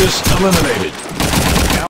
Just eliminated.